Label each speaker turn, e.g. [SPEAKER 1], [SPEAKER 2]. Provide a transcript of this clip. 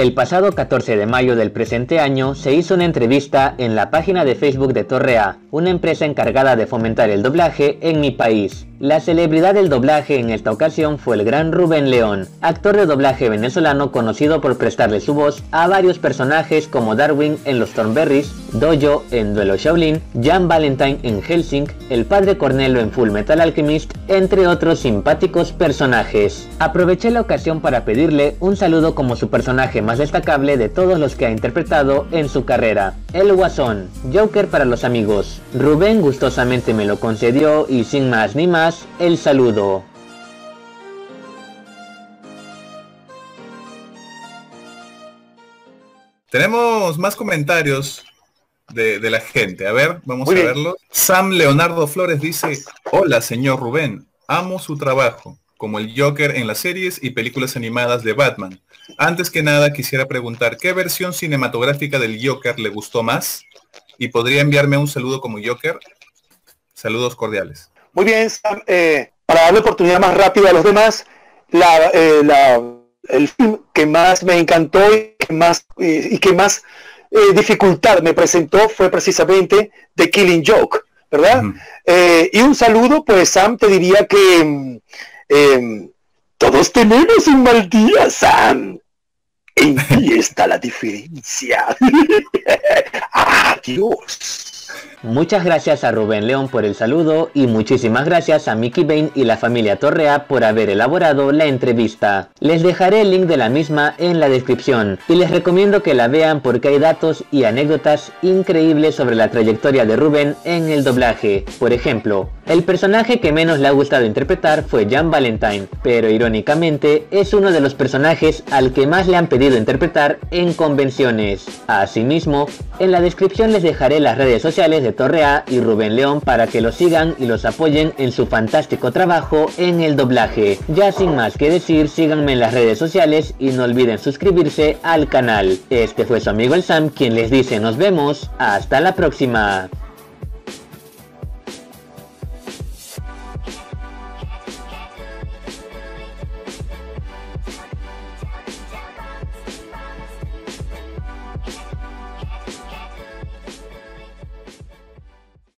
[SPEAKER 1] El pasado 14 de mayo del presente año se hizo una entrevista en la página de Facebook de Torrea, una empresa encargada de fomentar el doblaje en mi país. La celebridad del doblaje en esta ocasión fue el gran Rubén León, actor de doblaje venezolano conocido por prestarle su voz a varios personajes como Darwin en Los Thornberries, Dojo en Duelo Shaolin, Jan Valentine en Helsing, el padre Cornelo en Full Metal Alchemist, entre otros simpáticos personajes. Aproveché la ocasión para pedirle un saludo como su personaje más destacable de todos los que ha interpretado en su carrera, el Guasón, Joker para los amigos. Rubén gustosamente me lo concedió y sin más ni más el saludo.
[SPEAKER 2] Tenemos más comentarios de, la gente. A ver, vamos a verlo. Sam Leonardo Flores dice, hola señor Rubén, amo su trabajo, como el Joker en las series y películas animadas de Batman. Antes que nada quisiera preguntar, ¿qué versión cinematográfica del Joker le gustó más? ¿Y podría enviarme un saludo como Joker? Saludos cordiales.
[SPEAKER 3] Muy bien, Sam, eh, para darle oportunidad más rápida a los demás, eh, el film que más me encantó y que más, y que más eh, dificultad me presentó fue precisamente The Killing Joke, ¿verdad? y un saludo, pues Sam, te diría que mm, em, todos tenemos un mal día, Sam. En ti está la diferencia. Adiós.
[SPEAKER 1] Muchas gracias a Rubén León por el saludo y muchísimas gracias a Mickey Bain y la familia Torrea por haber elaborado la entrevista. Les dejaré el link de la misma en la descripción y les recomiendo que la vean porque hay datos y anécdotas increíbles sobre la trayectoria de Rubén en el doblaje. Por ejemplo, el personaje que menos le ha gustado interpretar fue Jan Valentine, pero irónicamente es uno de los personajes al que más le han pedido interpretar en convenciones. Asimismo, en la descripción les dejaré las redes sociales de Torrea y Rubén León para que los sigan y los apoyen en su fantástico trabajo en el doblaje. Ya sin más que decir, síganme en las redes sociales y no olviden suscribirse al canal. Este fue su amigo el Sam quien les dice nos vemos, hasta la próxima.